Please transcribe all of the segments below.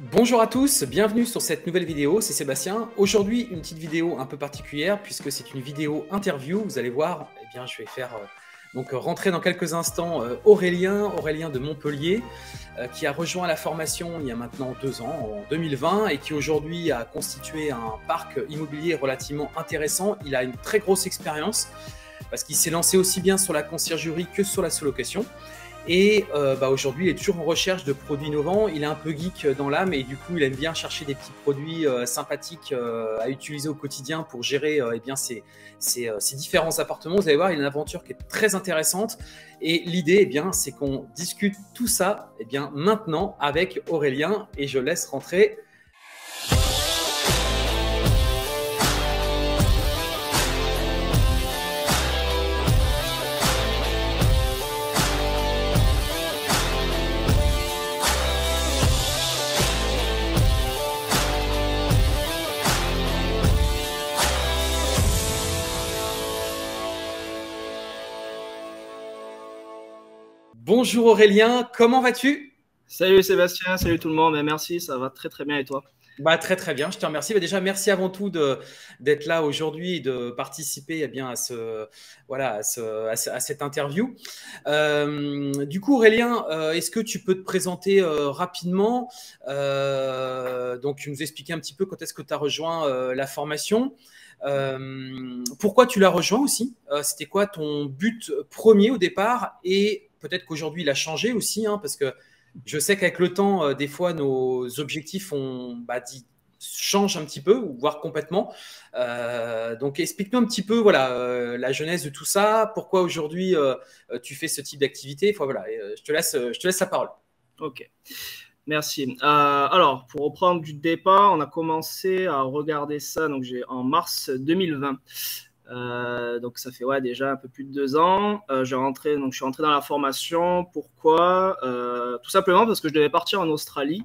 Bonjour à tous, bienvenue sur cette nouvelle vidéo, c'est Sébastien. Aujourd'hui, une petite vidéo un peu particulière puisque c'est une vidéo interview. Vous allez voir, eh bien, je vais faire euh, donc rentrer dans quelques instants euh, Aurélien, Aurélien de Montpellier, euh, qui a rejoint la formation il y a maintenant deux ans, en 2020, et qui aujourd'hui a constitué un parc immobilier relativement intéressant. Il a une très grosse expérience parce qu'il s'est lancé aussi bien sur la conciergerie que sur la sous-location. Et euh, bah, aujourd'hui, il est toujours en recherche de produits innovants. Il est un peu geek dans l'âme et du coup, il aime bien chercher des petits produits euh, sympathiques euh, à utiliser au quotidien pour gérer eh bien, ses, ses, ses, différents appartements. Vous allez voir, il a une aventure qui est très intéressante. Et l'idée, eh bien, c'est qu'on discute tout ça eh bien, maintenant avec Aurélien et je laisse rentrer Bonjour Aurélien, comment vas-tu? Salut Sébastien, salut tout le monde, merci, ça va très très bien et toi? Bah, très très bien, je te remercie. Bah, déjà, merci avant tout d'être là aujourd'hui et de participer eh bien, à, ce, voilà, à, cette interview. Euh, du coup, Aurélien, euh, est-ce que tu peux te présenter euh, rapidement? Donc, nous expliquer un petit peu quand est-ce que tu as rejoint la formation. Pourquoi tu l'as rejoint aussi? C'était quoi ton but premier au départ Et peut-être qu'aujourd'hui, il a changé aussi, hein, parce que je sais qu'avec le temps, euh, des fois, nos objectifs ont, bah, changent un petit peu, voire complètement. Euh, donc, explique-nous un petit peu voilà, euh, la genèse de tout ça, pourquoi aujourd'hui tu fais ce type d'activité? Enfin, voilà, je, te laisse, je te laisse la parole. Ok. Merci. alors, pour reprendre du départ, on a commencé à regarder ça donc en mars 2020. Euh, donc ça fait ouais, déjà un peu plus de deux ans. Euh, je, rentré, donc, je suis rentré dans la formation. Pourquoi? Euh, Tout simplement parce que je devais partir en Australie,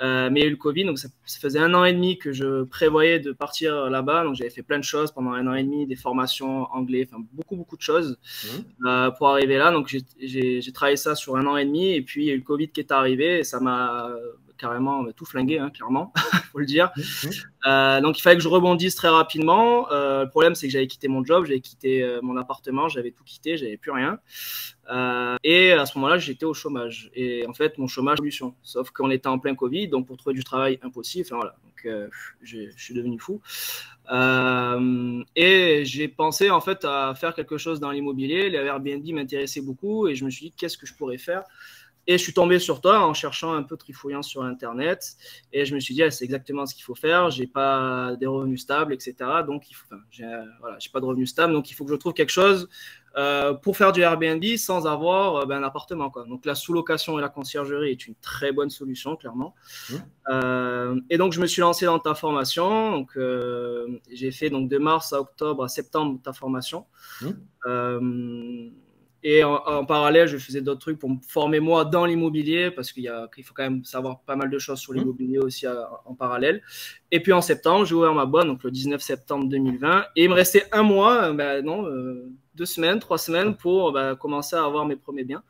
mais il y a eu le Covid. Donc ça, faisait un an et demi que je prévoyais de partir là-bas. Donc j'avais fait plein de choses pendant un an et demi, des formations anglais, enfin beaucoup beaucoup de choses mmh. pour arriver là. Donc j'ai travaillé ça sur un an et demi. Et puis il y a eu le Covid qui est arrivé et ça m'a carrément tout flingué, hein, clairement, faut le dire. Mhm. Euh, donc il fallait que je rebondisse très rapidement. Euh, le problème, c'est que j'avais quitté mon job, j'avais quitté euh, mon appartement, j'avais tout quitté, j'avais plus rien. et à ce moment-là, j'étais au chômage. Et en fait, mon chômage, solution. Sauf qu'on était en plein Covid, donc pour trouver du travail, impossible. Enfin voilà, donc je suis devenu fou. et j'ai pensé en fait à faire quelque chose dans l'immobilier. Les Airbnb m'intéressaient beaucoup et je me suis dit qu'est-ce que je pourrais faire et je suis tombé sur toi en cherchant un peu trifouillant sur Internet. Et je me suis dit, ah, c'est exactement ce qu'il faut faire. J'ai pas des revenus stables, etc. Donc, il faut, enfin, j'ai, voilà, pas de revenus stables. Donc, il faut que je trouve quelque chose euh, pour faire du Airbnb sans avoir euh, ben, un appartement. Quoi. Donc, la sous-location et la conciergerie est une très bonne solution, clairement. Mmh. Euh, et donc, je me suis lancé dans ta formation. Donc, j'ai fait donc de mars à octobre à septembre ta formation. Mmh. Et en, parallèle, je faisais d'autres trucs pour me former moi dans l'immobilier parce qu'il faut quand même savoir pas mal de choses sur mmh. l'immobilier aussi en parallèle. Et puis en septembre, j'ai ouvert ma boîte, donc le 19 septembre 2020. Et il me restait un mois, ben non, euh, deux semaines, trois semaines pour ben, commencer à avoir mes premiers biens.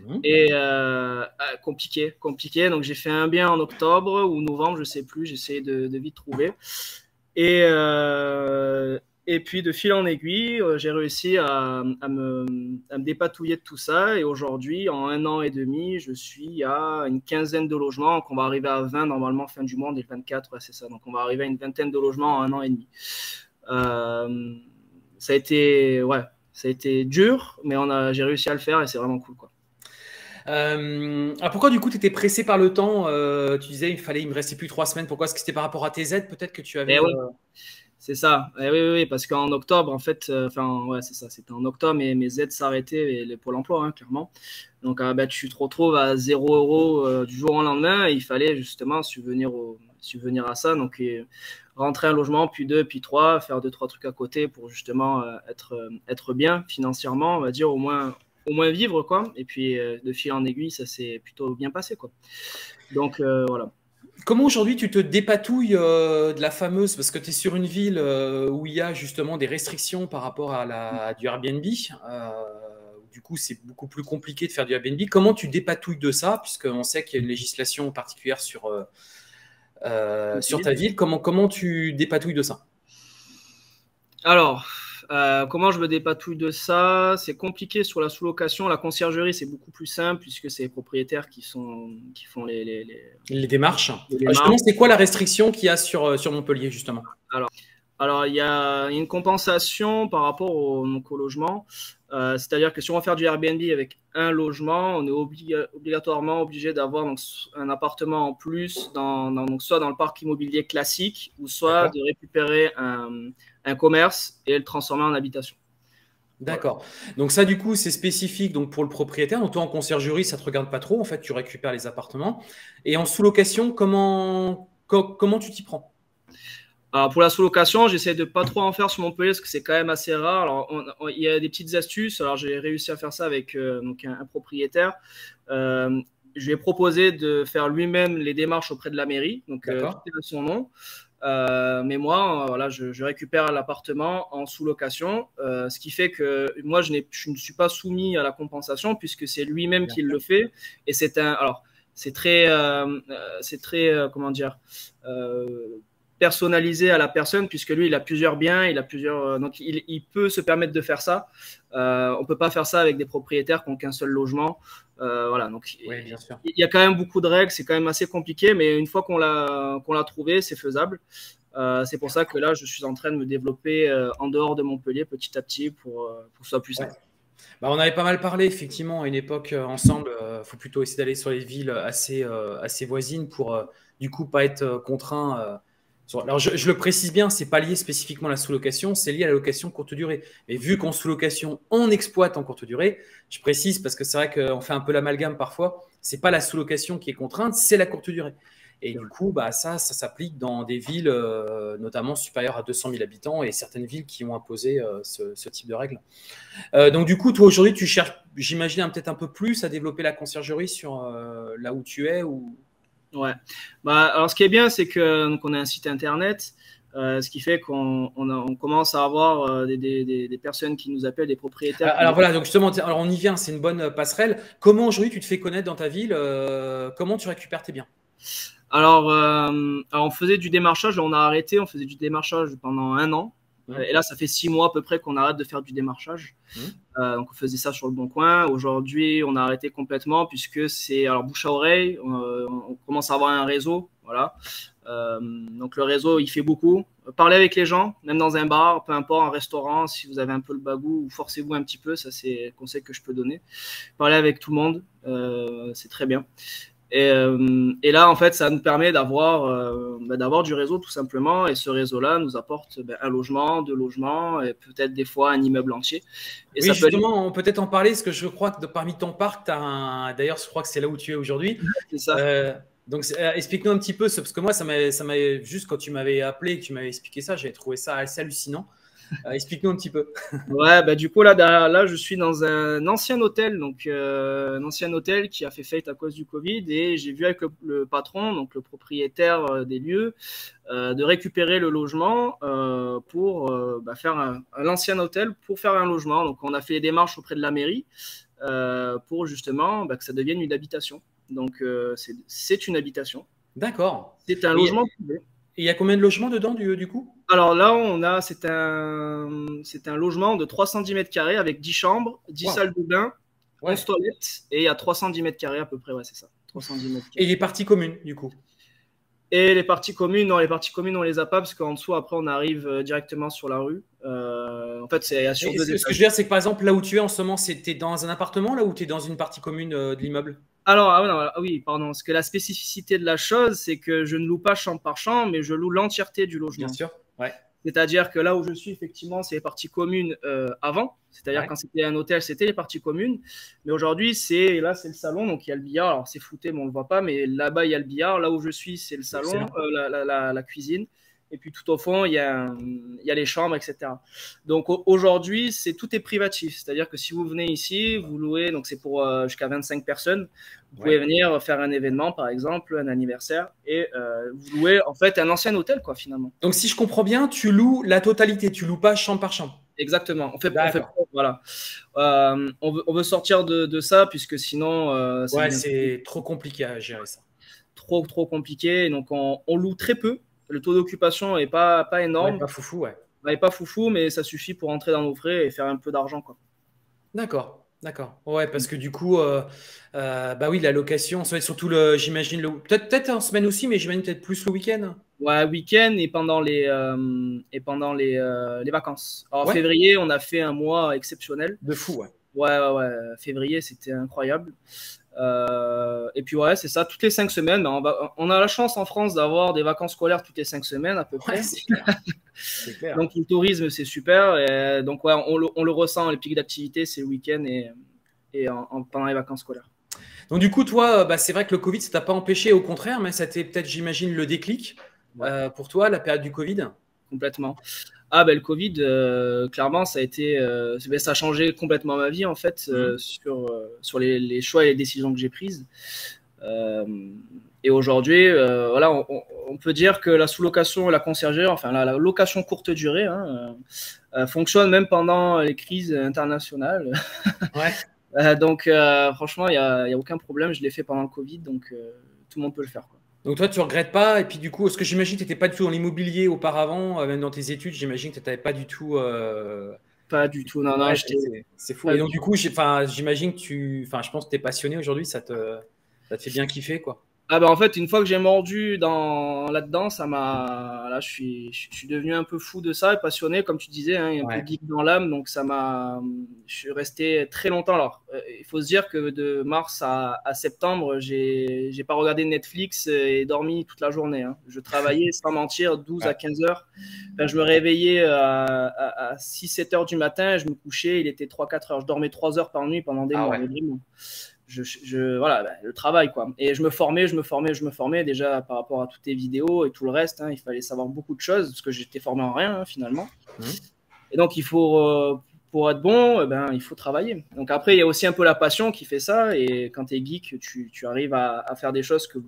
Mmh. Et euh, euh, compliqué, compliqué. Donc j'ai fait un bien en octobre ou novembre, je sais plus. Essayé de, de, vite trouver. Et et puis de fil en aiguille, euh, j'ai réussi à, me, dépatouiller de tout ça. Et aujourd'hui, en un an et demi, je suis à une quinzaine de logements. Donc on va arriver à 20 normalement fin du mois, on est 24, c'est ça. Donc on va arriver à une vingtaine de logements en un an et demi. Euh, ça a été, ouais, ça a été dur, mais on a, j'ai réussi à le faire et c'est vraiment cool, quoi. Euh, pourquoi du coup tu étais pressé par le temps? Tu disais il fallait, il me restait plus trois semaines. Pourquoi? Est-ce que c'était par rapport à tes aides peut-être que tu avais eh c'est ça. Eh oui, oui, parce qu'en octobre, en fait, euh, enfin, ouais, c'est ça. C'était en octobre et mes aides s'arrêtaient, les Pôle emploi, hein, clairement. Donc, ah, bah, tu te retrouves à 0 euros euh, du jour au lendemain. Et il fallait justement subvenir, à ça. Donc, rentrer un logement, puis deux, puis trois, faire deux, trois trucs à côté pour justement euh, être, être bien financièrement, on va dire, au moins, au moins vivre, quoi. Et puis, de fil en aiguille, ça s'est plutôt bien passé, quoi. Donc, voilà. Comment aujourd'hui tu te dépatouilles euh, de la fameuse, parce que tu es sur une ville euh, où il y a justement des restrictions par rapport à la, du Airbnb, euh, du coup, c'est beaucoup plus compliqué de faire du Airbnb. Comment tu dépatouilles de ça, puisqu'on sait qu'il y a une législation particulière sur, sur ta ville. Comment, comment tu dépatouilles de ça? Alors, euh, comment je me dépatouille de ça? C'est compliqué sur la sous-location. La conciergerie, c'est beaucoup plus simple puisque c'est les propriétaires qui, sont, qui font les, les, les... démarches. justement, c'est quoi la restriction qu'il y a sur, euh, sur Montpellier, justement? Alors, alors, il y a une compensation par rapport au, au logement. Euh, c'est-à-dire que si on va faire du Airbnb avec un logement, on est obligatoirement obligé d'avoir un appartement en plus, dans, donc soit dans le parc immobilier classique, ou soit de récupérer un, un, commerce et le transformer en habitation. D'accord. Donc ça, du coup, c'est spécifique donc pour le propriétaire. Donc toi, en conciergerie, ça te regarde pas trop. En fait, tu récupères les appartements. Et en sous-location, comment, comment tu t'y prends? Alors pour la sous-location, j'essaie de pas trop en faire sur Montpellier parce que c'est quand même assez rare. Alors il y a des petites astuces. Alors j'ai réussi à faire ça avec euh, donc un, propriétaire. Euh, je lui ai proposé de faire lui-même les démarches auprès de la mairie, donc euh, son nom. Euh, mais moi, voilà, je, je récupère l'appartement en sous-location, ce qui fait que moi, je, je, ne suis pas soumis à la compensation puisque c'est lui-même qui le fait. Et c'est un, alors, c'est très, c'est très, comment dire, personnalisé à la personne puisque lui il a plusieurs biens, il a plusieurs euh, donc il, il, peut se permettre de faire ça. Euh, on peut pas faire ça avec des propriétaires qui n'ont qu'un seul logement. Euh, voilà donc il y a quand même beaucoup de règles, c'est quand même assez compliqué, mais une fois qu'on l'a qu'on l'a trouvé, c'est faisable. Euh, c'est pour ça que là je suis en train de me développer en dehors de Montpellier petit à petit pour pour que ce soit plus simple. Bah, on avait pas mal parlé effectivement à une époque ensemble. Il faut plutôt essayer d'aller sur les villes assez assez voisines pour du coup pas être contraint alors, je, le précise bien, c'est pas lié spécifiquement à la sous-location, c'est lié à la location courte durée. Mais vu qu'en sous-location, on exploite en courte durée, je précise parce que c'est vrai qu'on fait un peu l'amalgame parfois, c'est pas la sous-location qui est contrainte, c'est la courte durée. Et du coup, bah, ça, ça s'applique dans des villes euh, notamment supérieures à 200 000 habitants et certaines villes qui ont imposé euh, ce, type de règles. Euh, donc, du coup, toi, aujourd'hui, tu cherches, j'imagine, peut-être un peu plus à développer la conciergerie sur là où tu es ou, Ouais. Bah, alors, ce qui est bien, c'est que donc, on a un site internet, euh, ce qui fait qu'on on, commence à avoir euh, des, des, des, personnes qui nous appellent, des propriétaires. Alors, alors voilà, donc justement, alors on y vient, c'est une bonne passerelle. Comment aujourd'hui tu te fais connaître dans ta ville euh, Comment tu récupères tes biens? Alors, alors, on faisait du démarchage, on a arrêté, on faisait du démarchage pendant un an. Mmh. Et là, ça fait six mois à peu près qu'on arrête de faire du démarchage. Mmh. Euh, donc, on faisait ça sur le bon coin. Aujourd'hui, on a arrêté complètement puisque c'est alors bouche à oreille. Euh, on commence à avoir un réseau, voilà. Euh, donc le réseau, il fait beaucoup. Parlez avec les gens, même dans un bar, peu importe, un restaurant, si vous avez un peu le bagou, forcez-vous un petit peu. Ça, c'est un conseil que je peux donner. Parlez avec tout le monde, euh, c'est très bien. Et, euh, et, là, en fait, ça nous permet d'avoir euh, bah, d'avoir du réseau tout simplement. Et ce réseau-là nous apporte bah, un logement, deux logements, et peut-être des fois un immeuble entier. Et oui, ça justement, on peut peut-être en parler, parce que je crois que parmi ton parc, tu as un. D'ailleurs, je crois que c'est là où tu es aujourd'hui. C'est ça. Euh, donc, explique-nous un petit peu, parce que moi, ça m'a juste quand tu m'avais appelé et que tu m'avais expliqué ça, j'avais trouvé ça assez hallucinant. Euh, explique-nous un petit peu. ouais, bah, du coup, là, là, je suis dans un ancien hôtel, donc euh, un ancien hôtel qui a fait faillite à cause du Covid, et j'ai vu avec le, patron, donc le propriétaire euh, des lieux, de récupérer le logement pour bah, faire un, ancien hôtel pour faire un logement. Donc, on a fait des démarches auprès de la mairie pour justement bah, que ça devienne une habitation. Donc, c'est une habitation. D'accord. C'est un logement et il y a combien de logements dedans du, du coup? Alors là, on a c'est un c'est un logement de 310 mètres carrés avec 10 chambres, 10 salles de bain, 11 toilettes et il y a 310 mètres carrés à peu près, ouais, c'est ça. 310 mètres carrés. Et les parties communes du coup? Et les parties communes, non, les parties communes on les a pas parce qu'en dessous après on arrive euh, directement sur la rue. Euh, en fait, c'est sur deux Ce que je veux dire, c'est que par exemple là où tu es en ce moment, c'était dans un appartement là où tu es dans une partie commune euh, de l'immeuble? Alors, ah, ah oui, pardon. Parce que la spécificité de la chose, c'est que je ne loue pas chambre par chambre, mais je loue l'entièreté du logement. Bien sûr. Ouais. C'est-à-dire que là où je suis, effectivement, c'est les parties communes euh, avant. C'est-à-dire quand c'était un hôtel, c'était les parties communes. Mais aujourd'hui, c'est là, c'est le salon, donc il y a le billard. Alors c'est flouté, mais on le voit pas. Mais là-bas, il y a le billard. Là où je suis, c'est le salon, euh, la, la, la, cuisine. Et puis tout au fond, il y a, il y a les chambres, etc. Donc aujourd'hui, c'est tout est privatif. C'est-à-dire que si vous venez ici, vous louez, donc c'est pour euh, jusqu'à 25 personnes. Vous pouvez venir faire un événement, par exemple, un anniversaire, et euh, vous louez en fait un ancien hôtel, quoi, finalement. Donc si je comprends bien, tu loues la totalité, tu loues pas chambre par chambre. Exactement. On fait, on fait, Voilà. Euh, on, veut, on, veut, sortir de, de ça puisque sinon. Ouais, c'est trop compliqué à gérer ça. Trop, trop compliqué. Donc, on, on loue très peu. Le taux d'occupation n'est pas, pas énorme. pas foufou, ouais. Bah, pas foufou, mais ça suffit pour entrer dans nos frais et faire un peu d'argent, quoi. D'accord. D'accord. Ouais, parce que du coup, euh, euh, bah oui, la location, ça va être surtout le, j'imagine le, peut-être peut-être en semaine aussi, mais j'imagine peut-être plus le week-end. Ouais, week-end et pendant les euh, et pendant les, les vacances. En février, on a fait un mois exceptionnel. De fou, ouais. Ouais, ouais, ouais. Février, c'était incroyable. Euh, et puis ouais, c'est ça, toutes les cinq semaines. Ben, on, va, on, a la chance en France d'avoir des vacances scolaires toutes les cinq semaines à peu près. clair. donc le tourisme, c'est super. Et donc ouais, on, on, le ressent, les pics d'activité, c'est le week-end et, et en, pendant les vacances scolaires. Donc du coup, toi, bah, c'est vrai que le Covid, ça t'a pas empêché, au contraire, mais ça t'est peut-être, j'imagine, le déclic euh, pour toi, la période du Covid? Complètement. Ah ben le Covid, euh, clairement, ça a été, euh, ben, ça a changé complètement ma vie en fait euh, mhm. sur sur les, choix et les décisions que j'ai prises. et aujourd'hui, voilà, on, peut dire que la sous-location et la conciergerie, enfin la, location courte durée, hein, fonctionne même pendant les crises internationales. Ouais. donc franchement, il n'y a, a, aucun problème. Je l'ai fait pendant le Covid, donc tout le monde peut le faire. Quoi. Donc toi, tu regrettes pas. Et puis du coup, ce que j'imagine que tu n'étais pas du tout dans l'immobilier auparavant, euh, même dans tes études, j'imagine que tu n'avais pas du tout. Euh, pas du tout, non, non. c'est fou. Et donc du coup, j'imagine que tu. Enfin, je pense que tu es passionné aujourd'hui, ça te, ça te fait bien kiffer, quoi. Ah bah en fait, une fois que j'ai mordu dans là-dedans, ça m'a là je suis je suis devenu un peu fou de ça et passionné comme tu disais, hein, un peu geek dans l'âme, donc ça m'a je suis resté très longtemps alors. Euh, il faut se dire que de mars à, à septembre, j'ai j'ai pas regardé Netflix et dormi toute la journée. Hein. Je travaillais sans mentir 12 à 15 heures. je me réveillais à, à, 6-7 heures du matin, je me couchais, il était 3-4 heures. Je dormais 3 heures par nuit pendant des ah mois je, voilà, bah, le travail, quoi. Et je me formais, je me formais, je me formais déjà par rapport à toutes tes vidéos et tout le reste. Hein, il fallait savoir beaucoup de choses parce que j'étais formé en rien hein, finalement. Mmh. Et donc, il faut, euh, pour être bon, eh ben, il faut travailler. Donc après, il y a aussi un peu la passion qui fait ça. Et quand tu es geek, tu, tu arrives à, à, faire des choses que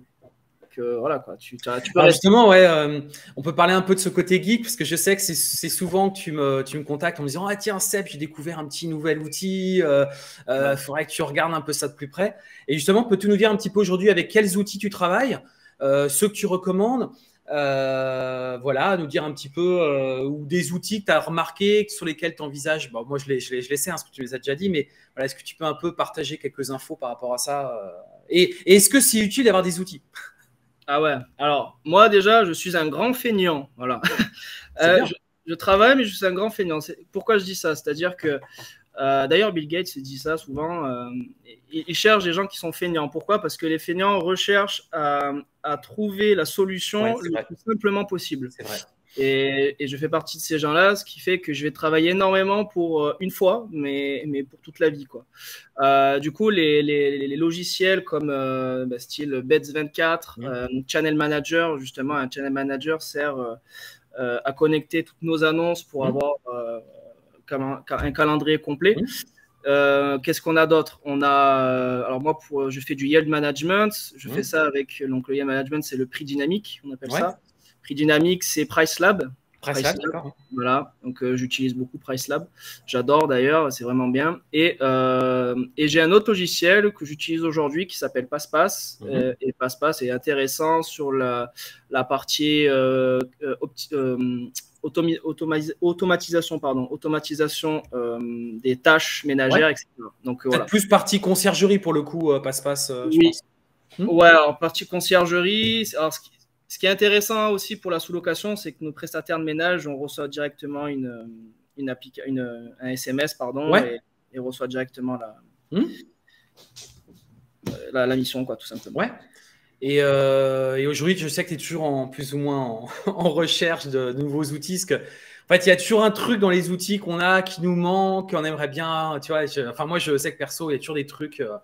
voilà quoi. Tu, justement, ouais, euh, on peut parler un peu de ce côté geek parce que je sais que c'est souvent que tu me, tu me contactes en me disant ah tiens Seb, j'ai découvert un petit nouvel outil. Il euh, euh, faudrait que tu regardes un peu ça de plus près. Et justement, peux-tu nous dire un petit peu aujourd'hui avec quels outils tu travailles, ceux que tu recommandes. voilà, nous dire un petit peu ou des outils que tu as remarqués sur lesquels tu envisages. Bon, moi, je les, je, les, je sais, hein, ce que tu les as déjà dit, mais voilà, est-ce que tu peux un peu partager quelques infos par rapport à ça Et, et est-ce que c'est utile d'avoir des outils? Ah ouais. Alors, moi, déjà, je suis un grand feignant. Voilà. Euh, je, travaille, mais je suis un grand feignant. Pourquoi je dis ça? C'est-à-dire que, euh, d'ailleurs, Bill Gates dit ça souvent. Euh, il, cherche des gens qui sont feignants. Pourquoi? Parce que les feignants recherchent à, trouver la solution le plus simplement possible. C'est vrai. Et, je fais partie de ces gens-là, ce qui fait que je vais travailler énormément pour euh, une fois, mais, mais pour toute la vie. Quoi. Euh, du coup, les, les, logiciels comme euh, bah, style Bets24, mmh. Channel Manager, justement, un Channel Manager sert à connecter toutes nos annonces pour mmh. avoir un, un, calendrier complet. Mmh. Qu'est-ce qu'on a d'autre? On a, alors moi, pour, je fais du yield management. Je fais ça avec donc le yield management, c'est le prix dynamique, on appelle ça. Prix dynamique, c'est PriceLab. PriceLab, Voilà, donc euh, j'utilise beaucoup PriceLab. J'adore d'ailleurs, c'est vraiment bien. Et, euh, et j'ai un autre logiciel que j'utilise aujourd'hui qui s'appelle PassePass. Mhm. Euh, et PassePass est intéressant sur la, la partie automatisation, pardon, automatisation des tâches ménagères, etc. Donc voilà. Plus partie conciergerie pour le coup, PassePass. oui. Hmm ouais, alors partie conciergerie. Alors, ce qui, ce qui est intéressant aussi pour la sous-location, c'est que nos prestataires de ménage, on reçoit directement une, une, une un SMS pardon, et, et, reçoit directement hmm. la, la, mission, quoi, tout simplement. Ouais. Et, euh, et aujourd'hui, je sais que tu es toujours en plus ou moins en, recherche de, nouveaux outils. que, en fait, il y a toujours un truc dans les outils qu'on a qui nous manque, qu'on aimerait bien. Tu vois, enfin, moi, je sais que perso, il y a toujours des trucs euh,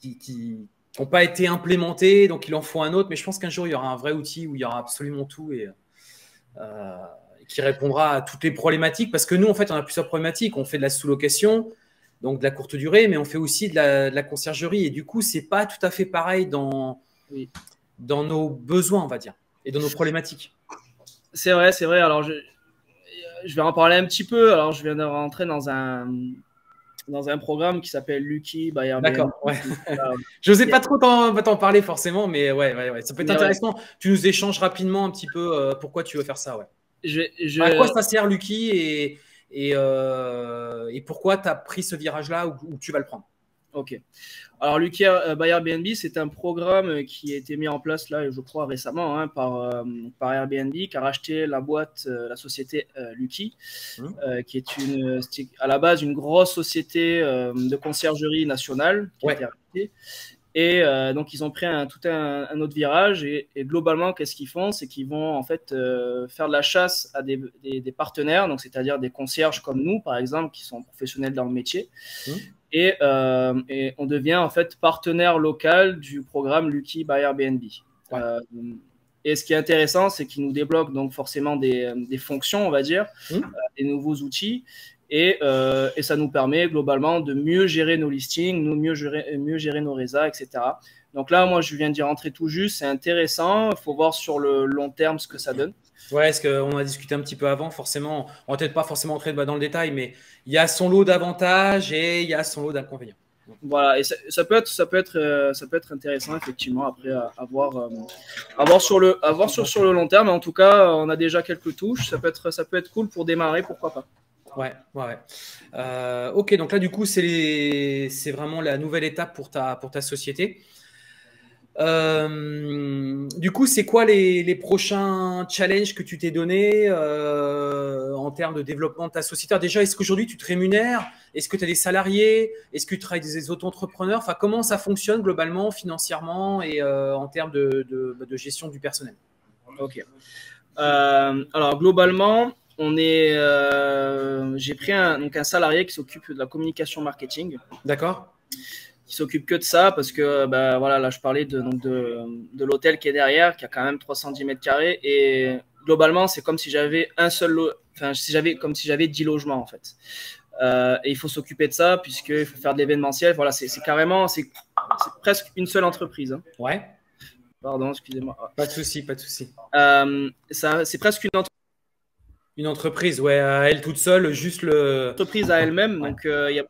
qui, qui n'ont pas été implémentés, donc il en faut un autre. Mais je pense qu'un jour, il y aura un vrai outil où il y aura absolument tout et euh, qui répondra à toutes les problématiques. Parce que nous, en fait, on a plusieurs problématiques. On fait de la sous-location, donc de la courte durée, mais on fait aussi de la, conciergerie. Et du coup, c'est pas tout à fait pareil dans, dans nos besoins, on va dire, et dans nos problématiques. C'est vrai, c'est vrai. Alors, je vais en parler un petit peu. Alors, je viens de rentrer dans un, dans un programme qui s'appelle Lucky Airbnb. D'accord, ouais. je n'osais pas trop t'en parler forcément, mais ouais, ouais, ouais. ça peut être intéressant. Tu nous échanges rapidement un petit peu euh, pourquoi tu veux faire ça. Ouais. Je, je... À quoi ça sert Lucky et, et, euh, et pourquoi tu as pris ce virage-là où, tu vas le prendre? Ok. Alors, Lucky euh, by Airbnb, c'est un programme qui a été mis en place, là, je crois, récemment hein, par, euh, par Airbnb, qui a racheté la boîte, euh, la société Lucky, mmh. qui est une, à la base une grosse société de conciergerie nationale qui a été rachetée. Et donc, ils ont pris un, tout un, autre virage. Et, globalement, qu'est-ce qu'ils font? C'est qu'ils vont en fait faire de la chasse à des, des, partenaires, donc c'est-à-dire des concierges comme nous, par exemple, qui sont professionnels dans le métier. Mmh. Euh, et, on devient en fait partenaire local du programme Lucky by Airbnb. Euh, et ce qui est intéressant, c'est qu'il nous débloque donc forcément des, fonctions, on va dire, mmh. euh, des nouveaux outils. Et, et, ça nous permet globalement de mieux gérer nos listings, de mieux gérer, mieux gérer nos résas, etc. Donc là, moi, je viens d'y rentrer tout juste. C'est intéressant. Il faut voir sur le long terme ce que ça donne. Ouais, ce qu'on a discuté un petit peu avant, forcément, on va peut-être pas forcément entrer dans le détail, mais il y a son lot d'avantages et il y a son lot d'inconvénients. Voilà, et ça, peut être, ça peut être, euh, ça peut être intéressant effectivement après à, voir, euh, sur le, sur, sur le long terme. En tout cas, on a déjà quelques touches. Ça peut être, ça peut être cool pour démarrer, pourquoi pas. Ouais, ouais. Euh, ok, donc là du coup c'est vraiment la nouvelle étape pour ta, pour ta société. Euh, du coup, c'est quoi les, prochains challenges que tu t'es donné euh, en termes de développement de ta société? Déjà, est-ce qu'aujourd'hui tu te rémunères? Est-ce que tu as des salariés? Est-ce que tu travailles des auto-entrepreneurs? Enfin, comment ça fonctionne globalement, financièrement et en termes de, gestion du personnel? Ok. alors, globalement, on est, j'ai pris un, donc un salarié qui s'occupe de la communication marketing. D'accord. Qui s'occupe que de ça parce que bah, voilà là je parlais de, donc de, de l'hôtel qui est derrière qui a quand même 310 mètres carrés. Et globalement c'est comme si j'avais un seul enfin si j'avais comme si j'avais 10 logements en fait. Euh, et il faut s'occuper de ça puisqu'il faut faire de l'événementiel. Voilà c'est carrément c'est presque une seule entreprise hein. ouais. Pardon excusez-moi. Pas de souci pas de souci. Euh, ça c'est presque une entreprise une entreprise ouais à elle toute seule juste le entreprise à elle-même donc euh, il y a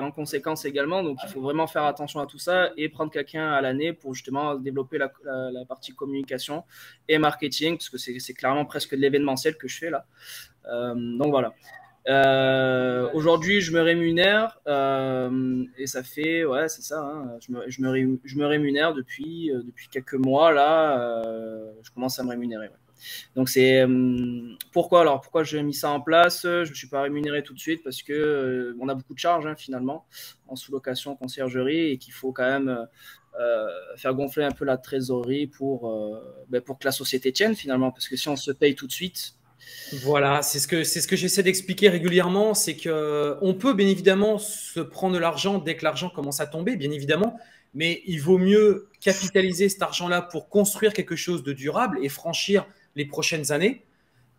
en conséquence également. Donc, il faut vraiment faire attention à tout ça et prendre quelqu'un à l'année pour justement développer la, partie communication et marketing, parce que c'est clairement presque de l'événementiel que je fais là. Euh, donc voilà. Euh, aujourd'hui, je me rémunère euh, et ça fait, ouais, c'est ça. Hein, je, me, je, me, rémunère depuis, depuis quelques mois là. je commence à me rémunérer. Donc c'est euh, pourquoi alors pourquoi j'ai mis ça en place? Je me suis pas rémunéré tout de suite parce que euh, on a beaucoup de charges hein, finalement en sous-location, conciergerie et qu'il faut quand même euh, faire gonfler un peu la trésorerie pour ben, pour que la société tienne finalement parce que si on se paye tout de suite. Voilà, c'est ce que c'est ce que j'essaie d'expliquer régulièrement, c'est que on peut bien évidemment se prendre de l'argent dès que l'argent commence à tomber, bien évidemment, mais il vaut mieux capitaliser cet argent-là pour construire quelque chose de durable et franchir les prochaines années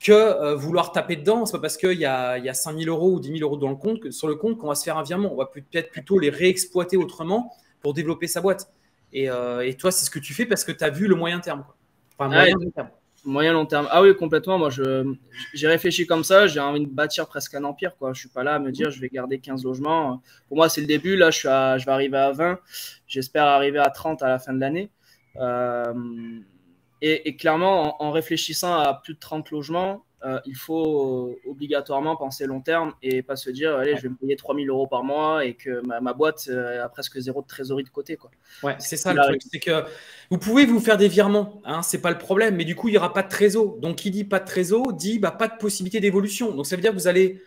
que euh, vouloir taper dedans. C'est pas parce qu'il y a, y a 5 000 euros ou 10 000 euros dans le compte, sur le compte qu'on va se faire un virement. On va peut-être plutôt les réexploiter autrement pour développer sa boîte. Et, euh, toi, c'est ce que tu fais parce que tu as vu le moyen terme. Enfin, moyen long terme. Moyen long terme. Ah oui, complètement. Moi, j'ai réfléchi comme ça. J'ai envie de bâtir presque un empire. Quoi. Je suis pas là à me dire je vais garder 15 logements. Pour moi, c'est le début. Là, je, suis je vais arriver à 20. J'espère arriver à 30 à la fin de l'année. Euh, et, clairement, en, réfléchissant à plus de 30 logements, euh, il faut obligatoirement penser long terme et pas se dire allez, je vais me payer 3000 euros par mois et que ma, boîte euh, a presque zéro de trésorerie de côté. Quoi. Ouais, c'est ça le truc. C'est que vous pouvez vous faire des virements, hein, c'est pas le problème, mais du coup, il n'y aura pas de trésor. Donc, qui dit pas de trésor dit bah, pas de possibilité d'évolution. Donc, ça veut dire que vous allez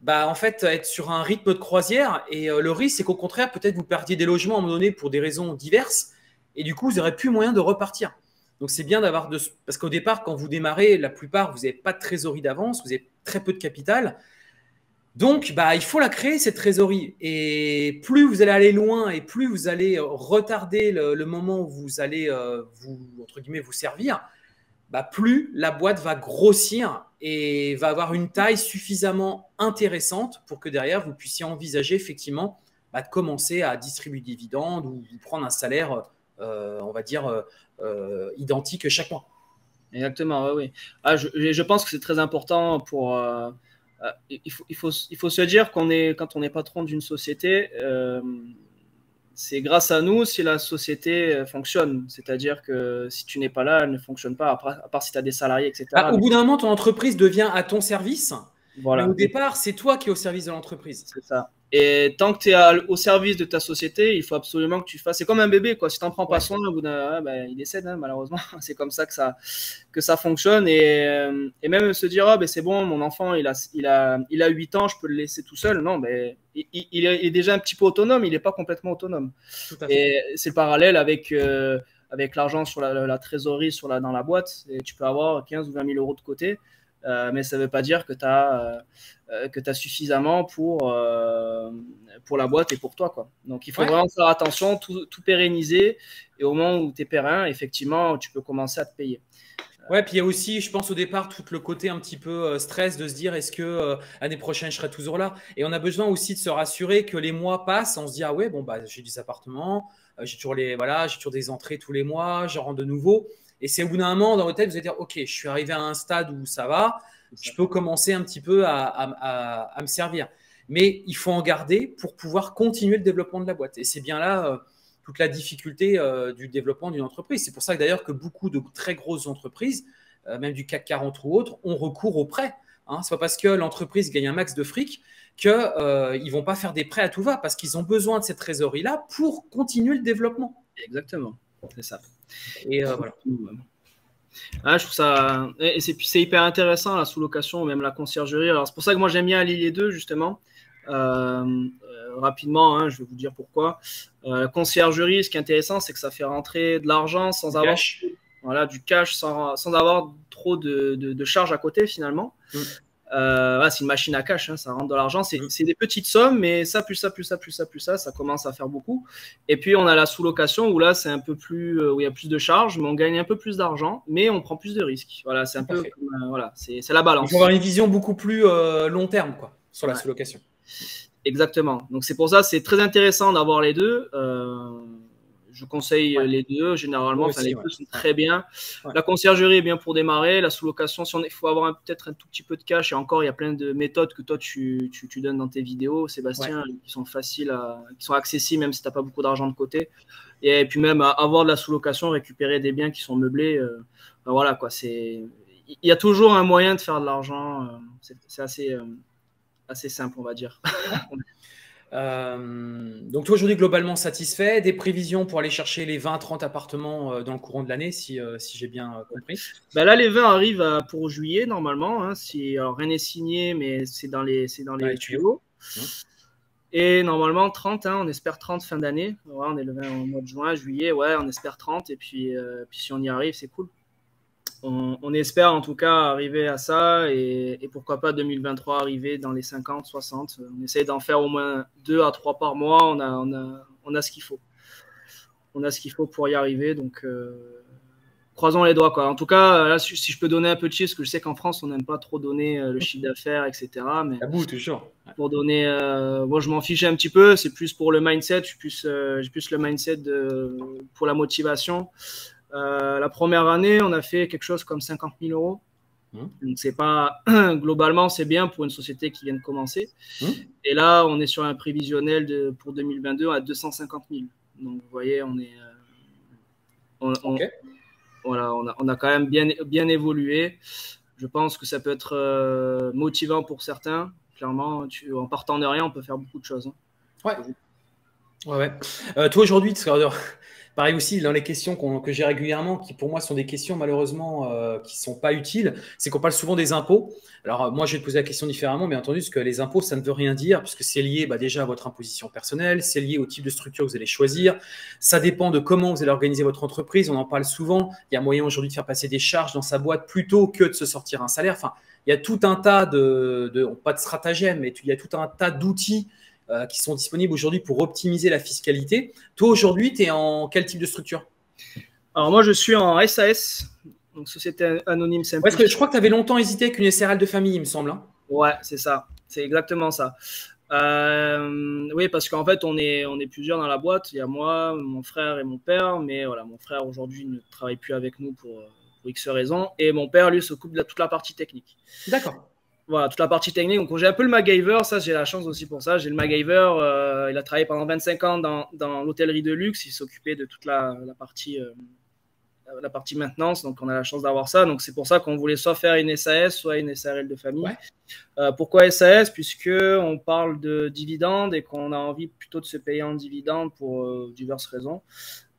bah, en fait, être sur un rythme de croisière et euh, le risque, c'est qu'au contraire, peut-être vous perdiez des logements à un moment donné pour des raisons diverses et du coup, vous n'aurez plus moyen de repartir. Donc c'est bien d'avoir de... Parce qu'au départ, quand vous démarrez, la plupart, vous n'avez pas de trésorerie d'avance, vous avez très peu de capital. Donc, bah, il faut la créer, cette trésorerie. Et plus vous allez aller loin et plus vous allez retarder le, moment où vous allez, euh, vous, entre guillemets, vous servir, bah, plus la boîte va grossir et va avoir une taille suffisamment intéressante pour que derrière, vous puissiez envisager effectivement bah, de commencer à distribuer des dividendes ou prendre un salaire, euh, on va dire, euh, euh, identique chaque mois. Exactement, oui. Ah, je, je, pense que c'est très important pour. Euh, euh, il, faut, il, faut, il faut se dire qu'on est, quand on est patron d'une société, euh, c'est grâce à nous si la société fonctionne. C'est-à-dire que si tu n'es pas là, elle ne fonctionne pas, à part, si tu as des salariés, etc. Ah, au bout d'un moment, ton entreprise devient à ton service. Voilà. Mais au départ, c'est toi qui es au service de l'entreprise. C'est ça. Et tant que tu es au service de ta société, il faut absolument que tu fasses. C'est comme un bébé, quoi. Si tu n'en prends pas soin, au bout d'un, ben, il décède, hein, malheureusement. c'est comme ça que ça, que ça fonctionne. Et, euh, et même se dire, ah, ben, c'est bon, mon enfant, il a, il, a, il a 8 ans, je peux le laisser tout seul. Non, ben, il, il, est déjà un petit peu autonome, il n'est pas complètement autonome. Et c'est le parallèle avec. Euh, avec l'argent sur la, la, trésorerie sur la, dans la boîte, et tu peux avoir 15 ou 20 000 euros de côté. Euh, mais ça ne veut pas dire que tu as, euh, que as suffisamment pour, euh, pour la boîte et pour toi. Quoi. Donc il faut vraiment faire attention, tout, tout, pérenniser. Et au moment où tu es périn, effectivement, tu peux commencer à te payer. Ouais, puis il y a aussi, je pense au départ, tout le côté un petit peu stress de se dire est-ce que l'année prochaine je serai toujours là? Et on a besoin aussi de se rassurer que les mois passent, on se dit ah ouais, bon, bah, j'ai des appartements, j'ai toujours, les, voilà, toujours des entrées tous les mois, j'en rends de nouveau. Et c'est au bout d'un moment, dans votre tête, vous allez dire, OK, je suis arrivé à un stade où ça va, je peux commencer un petit peu à, me servir. Mais il faut en garder pour pouvoir continuer le développement de la boîte. Et c'est bien là euh, toute la difficulté euh, du développement d'une entreprise. C'est pour ça que d'ailleurs que beaucoup de très grosses entreprises, euh, même du CAC 40 ou autres, ont recours aux prêts. Hein. Ce n'est pas parce que l'entreprise gagne un max de fric qu'ils ne vont pas faire des prêts à tout va, parce qu'ils ont besoin de cette trésorerie-là pour continuer le développement. Exactement, c'est ça. Et euh, voilà. Ah, je trouve ça. Et c'est hyper intéressant la sous-location, même la conciergerie. Alors, c'est pour ça que moi j'aime bien allier les deux, justement. Euh, euh, rapidement, hein, je vais vous dire pourquoi. la conciergerie, ce qui est intéressant, c'est que ça fait rentrer de l'argent sans avoir voilà, du cash, sans, sans avoir trop de, de, charges à côté finalement. Mm. Euh, c'est une machine à cash, hein, ça rentre de l'argent. Mm. C'est des petites sommes, mais ça, plus ça, plus ça, plus ça, plus ça, ça commence à faire beaucoup. Et puis, on a la sous-location où là, c'est un peu plus, euh, où il y a plus de charges, mais on gagne un peu plus d'argent, mais on prend plus de risques. Voilà, c'est un peu, euh, voilà, c'est la balance. Il faut avoir une vision beaucoup plus long terme, quoi, sur la sous-location. Exactement. Donc, c'est pour ça, c'est très intéressant d'avoir les deux je conseille les deux généralement. les deux sont très bien. La conciergerie est bien pour démarrer. La sous-location, si on faut avoir peut-être un tout petit peu de cash. Et encore, il y a plein de méthodes que toi tu, tu, donnes dans tes vidéos, Sébastien, qui sont faciles, à, qui sont accessibles même si tu n'as pas beaucoup d'argent de côté. Et puis même avoir de la sous-location, récupérer des biens qui sont meublés. Euh, ben voilà quoi. C'est il y a toujours un moyen de faire de l'argent. Euh, c'est assez, euh, assez simple, on va dire. Euh, donc toi aujourd'hui globalement satisfait, des prévisions pour aller chercher les 20-30 appartements euh, dans le courant de l'année si, euh, si j'ai bien compris. Bah là les 20 arrivent pour juillet normalement, hein, si, alors rien n'est signé mais c'est dans les, dans les tuyaux. Et normalement 30, hein, on espère 30 fin d'année. on est le 20 au mois de juin, juillet, ouais on espère 30 et puis, puis si on y arrive c'est cool on, espère en tout cas arriver à ça et, pourquoi pas 2023 arriver dans les 50, 60. On essaye d'en faire au moins 2 à 3 par mois. On a, on a, on a ce qu'il faut. On a ce qu'il faut pour y arriver. Donc, euh, croisons les doigts. Quoi. En tout cas, là, si je peux donner un peu de chiffre, parce que je sais qu'en France, on n'aime pas trop donner euh, le chiffre d'affaires, etc. Mais bout, toujours. Pour donner, euh, moi, je m'en fiche un petit peu. C'est plus pour le mindset. J'ai plus, plus le mindset de, pour la motivation. Euh, la première année, on a fait quelque chose comme 50 000 euros. Mmh. Donc c'est pas globalement c'est bien pour une société qui vient de commencer. Mmh. Et là, on est sur un prévisionnel de, pour 2022 à 250 000. Donc vous voyez, on est euh, on, voilà, on a, on a, quand même bien bien évolué. Je pense que ça peut être euh, motivant pour certains. Clairement, tu, en partant de rien, on peut faire beaucoup de choses. Hein. Ouais. Ouais, ouais. toi aujourd'hui, Pareil aussi dans les questions que j'ai régulièrement, qui pour moi sont des questions malheureusement euh, qui ne sont pas utiles, c'est qu'on parle souvent des impôts. Alors euh, moi je vais te poser la question différemment, bien entendu, parce que les impôts ça ne veut rien dire, puisque c'est lié bah, déjà à votre imposition personnelle, c'est lié au type de structure que vous allez choisir, ça dépend de comment vous allez organiser votre entreprise, on en parle souvent, il y a moyen aujourd'hui de faire passer des charges dans sa boîte plutôt que de se sortir un salaire. Enfin, il y a tout un tas de, de pas de stratagèmes, mais il y a tout un tas d'outils euh, qui sont disponibles aujourd'hui pour optimiser la fiscalité. Toi, aujourd'hui, tu es en quel type de structure? Alors, moi, je suis en SAS, donc Société Anonyme Simple. que je crois que tu avais longtemps hésité avec une SRL de famille, il me semble. Hein. ouais, c'est ça. C'est exactement ça. Euh, oui, parce qu'en fait, on est, on est plusieurs dans la boîte. Il y a moi, mon frère et mon père. Mais voilà, mon frère aujourd'hui ne travaille plus avec nous pour, pour X raisons. Et mon père, lui, s'occupe de toute la partie technique. D'accord. Voilà, toute la partie technique. Donc, j'ai un peu le MacGyver. Ça, j'ai la chance aussi pour ça. J'ai le MacGyver. Euh, il a travaillé pendant 25 ans dans, dans l'hôtellerie de luxe. Il s'occupait de toute la, la partie euh, la partie maintenance. Donc, on a la chance d'avoir ça. Donc, c'est pour ça qu'on voulait soit faire une SAS, soit une SARL de famille. Euh, pourquoi SAS Puisque on parle de dividendes et qu'on a envie plutôt de se payer en dividendes pour euh, diverses raisons.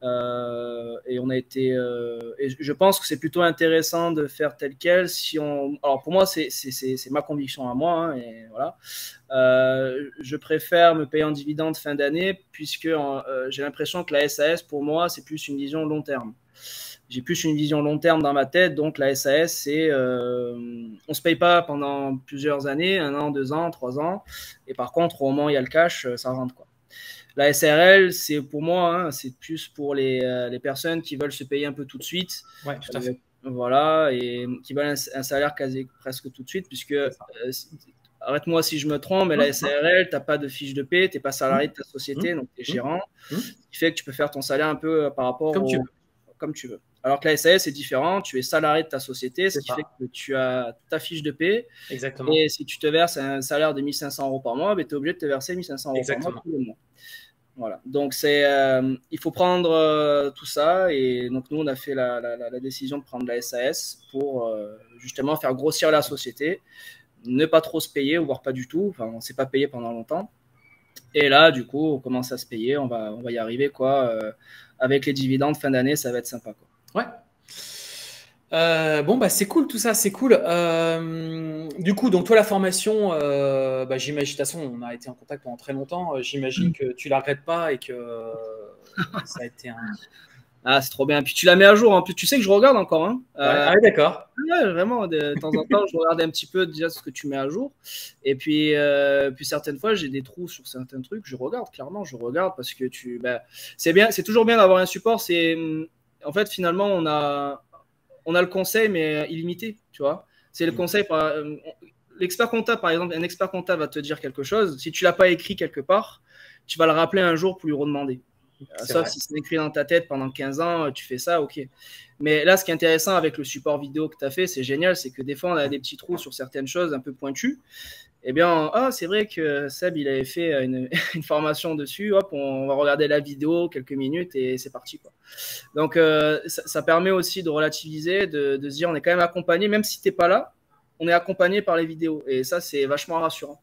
Euh, et on a été. et je pense que c'est plutôt intéressant de faire tel quel. Si on, alors pour moi, c'est ma conviction à moi. Hein, et voilà. je préfère me payer en dividendes fin d'année puisque j'ai l'impression que la SAS pour moi c'est plus une vision long terme j'ai plus une vision long terme dans ma tête. Donc la SAS, c'est euh, on se paye pas pendant plusieurs années, un an, deux ans, trois ans. Et par contre, au moment où il y a le cash, euh, ça rentre quoi. La SRL, c'est pour moi, hein, c'est plus pour les, euh, les, personnes qui veulent se payer un peu tout de suite. Ouais, tout à fait. voilà, et qui veulent un, salaire quasi presque tout de suite, puisque arrête-moi si je me trompe, mais la SRL, tu n'as pas de fiche de paie, tu n'es pas salarié de ta société, donc tu es gérant, ce qui fait que tu peux faire ton salaire un peu par rapport comme tu veux. comme tu veux. Alors que la SAS est différent, tu es salarié de ta société, ce qui fait que tu as ta fiche de paie. Exactement. Et si tu te verses un salaire de 1500 euros par mois, ben, tu es obligé de te verser 1500 euros par mois tous les mois. Voilà. Donc, c'est, euh, il faut prendre euh, tout ça. Et donc, nous, on a fait la, décision de prendre la SAS pour euh, justement faire grossir la société, ne pas trop se payer, voire pas du tout. Enfin, on ne s'est pas payé pendant longtemps. Et là, du coup, on commence à se payer. On va, on va y arriver. quoi. avec les dividendes fin d'année, ça va être sympa. Quoi. Ouais. Euh, bon, bah, c'est cool tout ça, c'est cool. Euh, du coup, donc toi, la formation, euh, bah, j'imagine, de toute façon, on a été en contact pendant très longtemps. J'imagine que tu la regrettes pas et que ça a été un. Ah, c'est trop bien. Puis tu la mets à jour. En plus, tu sais que je regarde encore. Hein. ah d'accord. vraiment, de, temps en temps, je regarde un petit peu déjà ce que tu mets à jour. Et puis, puis certaines fois, j'ai des trous sur certains trucs. Je regarde, clairement, je regarde parce que tu. Bah, c'est bien, c'est toujours bien d'avoir un support. C'est en fait, finalement, on a, on a le conseil, mais illimité, tu vois. C'est le mm. conseil. Euh, l'expert comptable, par exemple, un expert comptable va te dire quelque chose. Si tu l'as pas écrit quelque part, tu vas le rappeler un jour pour lui redemander. Sauf si c'est écrit dans ta tête pendant 15 ans, tu fais ça, ok. Mais là, ce qui est intéressant avec le support vidéo que tu as fait, c'est génial, c'est que des fois, on a des petits trous sur certaines choses un peu pointues eh bien, ah, c'est vrai que Seb, il avait fait une, formation dessus. Hop, on va regarder la vidéo quelques minutes et c'est parti. Quoi. Donc, euh, ça, permet aussi de relativiser, de, se dire on est quand même accompagné, même si tu n'es pas là, on est accompagné par les vidéos. Et ça, c'est vachement rassurant.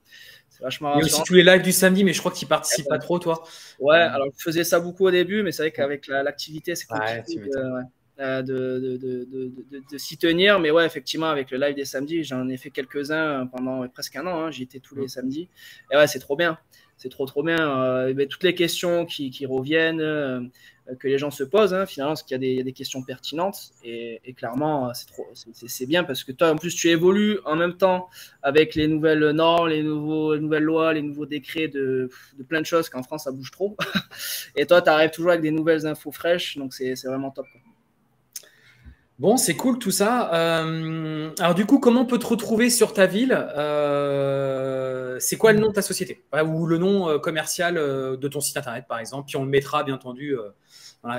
C'est vachement rassurant. Il y a aussi tous les lives du samedi, mais je crois que tu participes pas trop, toi. Ouais, alors je faisais ça beaucoup au début, mais c'est vrai qu'avec l'activité, c'est compliqué. Euh, de, de, de, de s'y tenir. Mais ouais, effectivement, avec le live des samedis, j'en ai fait quelques-uns pendant presque un an. Hein, J'y étais tous les samedis. Et ouais, c'est trop bien. C'est trop, trop bien. Euh, ben, toutes les questions qui, qui reviennent, euh, que les gens se posent, hein, finalement, parce qu'il y, y, a des questions pertinentes. Et, et clairement, c'est bien parce que toi, en plus, tu évolues en même temps avec les nouvelles normes, les, nouveaux, les nouvelles lois, les nouveaux décrets de, de plein de choses qu'en France, ça bouge trop. et toi, tu arrives toujours avec des nouvelles infos fraîches. Donc, c'est vraiment top. Bon, c'est cool tout ça. Euh, alors du coup, comment on peut te retrouver sur ta ville euh, C'est quoi le nom de ta société Ou le nom euh, commercial de ton site internet, par exemple Puis on le mettra, bien entendu,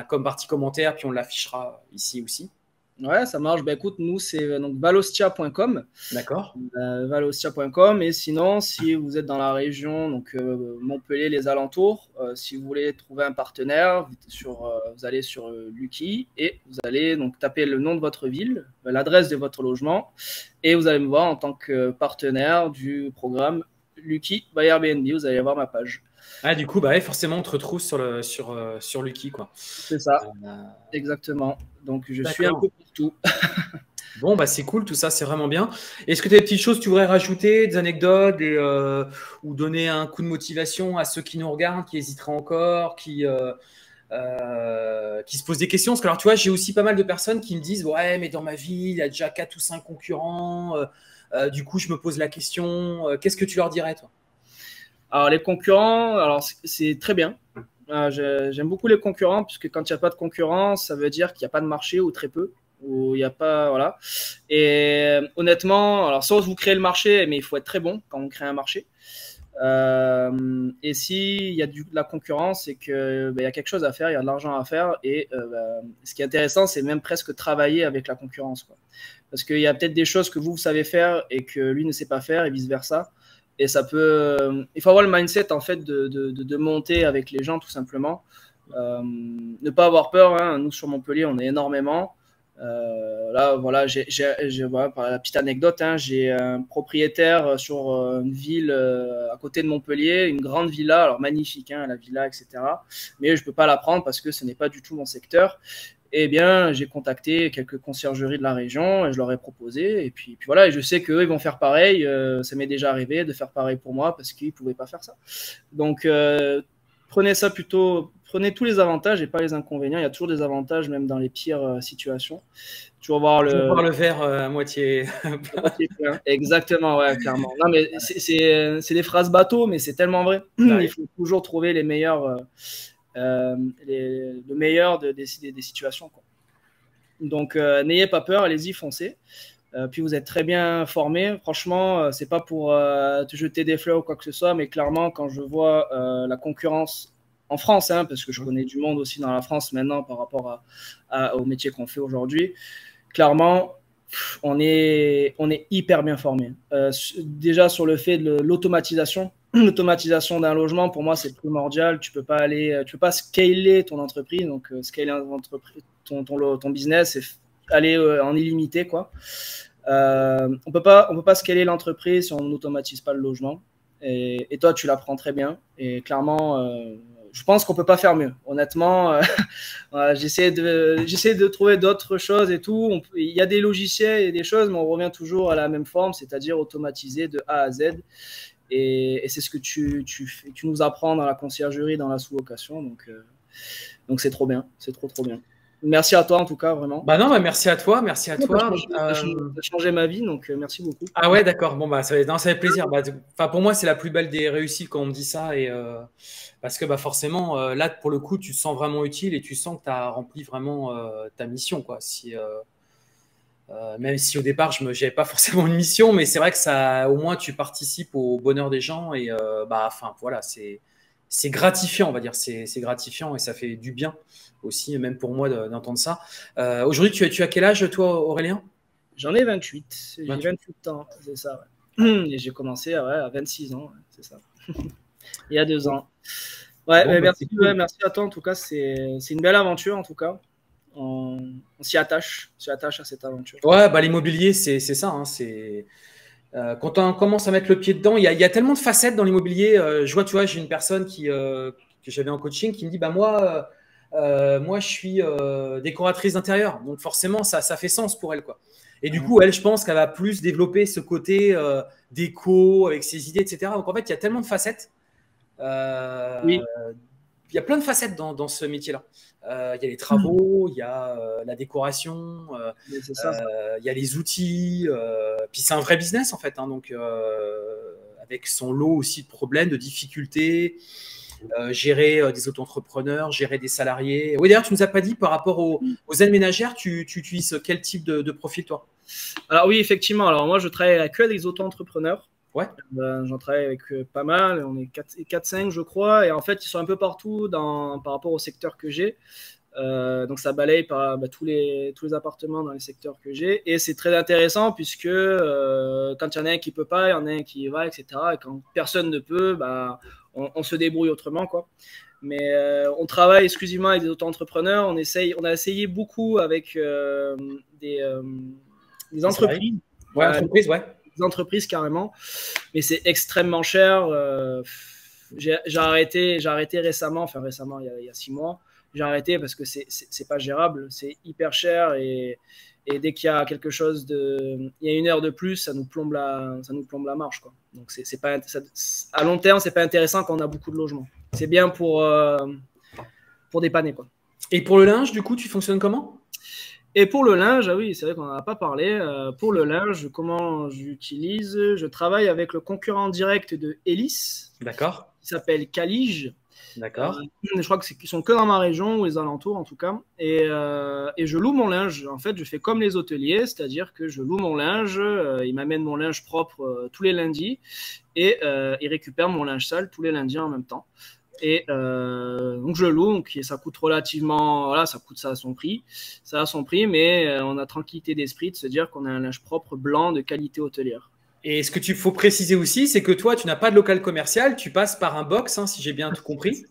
comme partie commentaire, puis on l'affichera ici aussi. Ouais, ça marche. Bah, écoute, nous, c'est euh, donc valostia.com. D'accord. Euh, valostia.com. Et sinon, si vous êtes dans la région, donc euh, Montpellier, les alentours, si vous voulez trouver un partenaire, sur, vous allez sur Lucky et vous allez donc taper le nom de votre ville, l'adresse de votre logement, et vous allez me voir en tant que partenaire du programme Lucky by Airbnb. Vous allez voir ma page. Ah, du coup, bah, forcément, on te retrouve sur, le, sur, sur Lucky. quoi. C'est ça. Exactement. Donc je suis un peu pour tout. bon, bah c'est cool, tout ça, c'est vraiment bien. Est-ce que tu as des petites choses que tu voudrais rajouter, des anecdotes, euh, ou donner un coup de motivation à ceux qui nous regardent, qui hésiteraient encore, qui, euh, euh, qui se posent des questions? Parce que alors, tu vois, j'ai aussi pas mal de personnes qui me disent Ouais, mais dans ma vie, il y a déjà 4 ou 5 concurrents. du coup, je me pose la question. Qu'est-ce que tu leur dirais, toi? Alors, les concurrents, alors c'est très bien. Ah, j'aime beaucoup les concurrents, puisque quand il n'y a pas de concurrence, ça veut dire qu'il n'y a pas de marché ou très peu. Il a pas. Voilà. Et honnêtement, alors soit vous créez le marché, mais il faut être très bon quand on crée un marché. Euh, et s'il y a du, de la concurrence, c'est qu'il ben, y a quelque chose à faire, il y a de l'argent à faire. Et euh, ben, ce qui est intéressant, c'est même presque travailler avec la concurrence. Parce qu'il y a peut-être des choses que vous savez faire et que lui ne sait pas faire et vice-versa. Et ça peut. Euh, il faut avoir le mindset en fait de, de, monter avec les gens tout simplement. Euh, ne pas avoir peur. Hein. Nous sur Montpellier, on est énormément. Euh, là, voilà, j'ai, voilà, la petite anecdote, hein, j'ai un propriétaire sur une ville à côté de Montpellier, une grande villa, alors magnifique, hein, la villa, etc. Mais je peux pas la prendre parce que ce n'est pas du tout mon secteur eh bien, j'ai contacté quelques conciergeries de la région et je leur ai proposé. Et puis, puis voilà, et je sais qu'eux, ils vont faire pareil. Euh, ça m'est déjà arrivé de faire pareil pour moi parce qu'ils ne pouvaient pas faire ça. Donc, euh, prenez ça plutôt, prenez tous les avantages et pas les inconvénients. Il y a toujours des avantages, même dans les pires euh, situations. Toujours voir le, voir le verre à moitié. Exactement, ouais, clairement. Non, mais c'est des phrases bateau, mais c'est tellement vrai. Il faut toujours trouver les meilleurs euh, le meilleur de, des, des, situations. Quoi. Donc, euh, n'ayez pas peur, allez-y, foncez. Euh, puis vous êtes très bien formé. Franchement, c'est pas pour te jeter des fleurs ou quoi que ce soit, mais clairement, quand je vois la concurrence en France, hein, parce que je connais du monde aussi dans la France maintenant par rapport à, au métier qu'on fait aujourd'hui, clairement, on est, on est hyper bien formé. déjà sur le fait de l'automatisation, l'automatisation d'un logement, pour moi, c'est primordial. Tu peux pas aller, euh, tu peux pas scaler ton entreprise, donc euh, scaler ton, ton, ton, business et aller euh, en illimité, quoi. on peut pas, on peut pas scaler l'entreprise si on n'automatise pas le logement. Et, toi, tu l'apprends très bien. Et clairement, je pense qu'on peut pas faire mieux. Honnêtement, j'essaie de, j'essaie de trouver d'autres choses et tout. il y a des logiciels et des choses, mais on revient toujours à la même forme, c'est-à-dire automatiser de A à Z. Et, c'est ce que tu, tu, tu, nous apprends dans la conciergerie, dans la sous-location. Donc, euh, donc c'est trop bien. C'est trop, trop bien. Merci à toi en tout cas, vraiment. Bah non, bah merci à toi, merci à toi. Tu as, changé, ma vie, donc euh, merci beaucoup. Ah ouais, d'accord. Bon bah ça, non, ça fait plaisir. Bah, pour moi, c'est la plus belle des réussites quand on me dit ça et euh, parce que bah forcément là pour le coup, tu te sens vraiment utile et tu sens que tu as rempli vraiment ta mission quoi. Si euh, même si au départ je n'avais pas forcément une mission, mais c'est vrai que ça, au moins tu participes au bonheur des gens et euh, bah, enfin voilà, c'est c'est gratifiant, on va dire, c'est gratifiant et ça fait du bien aussi, même pour moi d'entendre ça. Euh, aujourd'hui, tu, tu as quel âge toi, Aurélien? J'en ai 28, j'ai 28 ans, c'est ça. Et j'ai commencé à 26 ans, c'est ça. Il y a deux ans. Ouais, bah, merci, merci à toi en tout cas, c'est une belle aventure en tout cas on, s'y attache, s'y attache à cette aventure. Ouais, bah, l'immobilier, c'est ça. Hein, c'est euh, quand on commence à mettre le pied dedans, il y, a, tellement de facettes dans l'immobilier. Euh, je vois, tu vois, j'ai une personne qui, euh, que j'avais en coaching qui me dit, bah moi, moi, je suis décoratrice d'intérieur, donc forcément, ça, ça fait sens pour elle, quoi. Et du coup, elle, je pense qu'elle va plus développer ce côté déco avec ses idées, etc. Donc en fait, il y a tellement de facettes. oui il y a plein de facettes dans, dans ce métier-là. Euh, il y a les travaux, il y a euh, la décoration, euh, il y a les outils. puis c'est un vrai business en fait, hein, donc avec son lot aussi de problèmes, de difficultés. gérer des auto-entrepreneurs, gérer des salariés. Oui, d'ailleurs, tu ne nous as pas dit par rapport aux, aux aides ménagères, tu, tu, utilises quel type de, de profil, toi? Alors, oui, effectivement. Alors, moi, je travaille avec des auto-entrepreneurs. Ouais. Ben, j'en travaille avec euh, pas mal, on est 4-5 je crois, et en fait ils sont un peu partout dans, par rapport au secteur que j'ai. Euh, donc ça balaye par bah, tous, les, tous les appartements dans les secteurs que j'ai. Et c'est très intéressant puisque euh, quand il y en a un qui peut pas, il y en a un qui y va, etc. Et quand personne ne peut, bah, on, se débrouille autrement. Quoi. Mais on travaille exclusivement avec des auto-entrepreneurs. On, essaye, on a essayé beaucoup avec des, des entreprises. Ouais, entreprises, ouais entreprises carrément, mais c'est extrêmement cher. Euh, j'ai arrêté, j'ai arrêté récemment, enfin récemment, il y a, six mois, j'ai arrêté parce que c'est pas gérable, c'est hyper cher et, et dès qu'il y a quelque chose de, il y a une heure de plus, ça nous plombe la, ça nous plombe la marche quoi. Donc c'est pas, à long terme, c'est pas intéressant quand on a beaucoup de logements. C'est bien pour euh, pour dépanner quoi. Et pour le linge, du coup, tu fonctionnes comment? Et pour le linge, ah oui, c'est vrai qu'on n'en a pas parlé. Euh, pour le linge, comment j'utilise Je travaille avec le concurrent direct de Elis. D'accord. Qui s'appelle Calige. D'accord. je crois qu'ils sont que dans ma région ou les alentours en tout cas. Et, et, je loue mon linge. En fait, je fais comme les hôteliers, c'est-à-dire que je loue mon linge. ils m'amènent mon linge propre tous les lundis et ils récupèrent mon linge sale tous les lundis en même temps. Et euh, donc je loue, donc ça coûte relativement, voilà, ça coûte ça à son prix, ça a son prix, mais euh, on a tranquillité d'esprit de se dire qu'on a un linge propre blanc de qualité hôtelière. Et ce que tu faut préciser aussi, c'est que toi, tu n'as pas de local commercial, tu passes par un box, hein, si j'ai bien tout compris.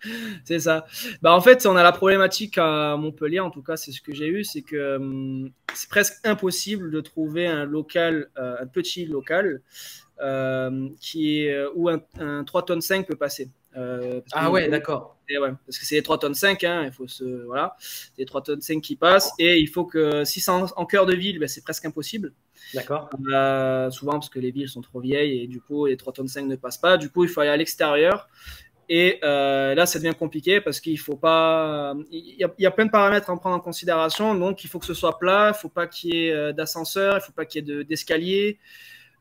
c'est ça. Bah en fait, on a la problématique à Montpellier, en tout cas, c'est ce que j'ai eu, c'est que hum, c'est presque impossible de trouver un local, euh, un petit local, qui est, où un, un 3 tonnes 5 peut passer. Euh, ah ouais, d'accord. Ouais, parce que c'est les 3 tonnes 5, hein, il faut se, voilà, c'est 3 tonnes 5 qui passent, et il faut que, si c'est en, cœur de ville, ben, c'est presque impossible. D'accord. Euh, souvent parce que les villes sont trop vieilles, et du coup, les 3 tonnes 5 ne passent pas, du coup, il faut aller à l'extérieur, et euh, là, ça devient compliqué parce qu'il faut pas. Il y, a, il y, a, plein de paramètres à prendre en considération. Donc, il faut que ce soit plat, il ne faut pas qu'il y ait d'ascenseur, il ne faut pas qu'il y ait d'escalier.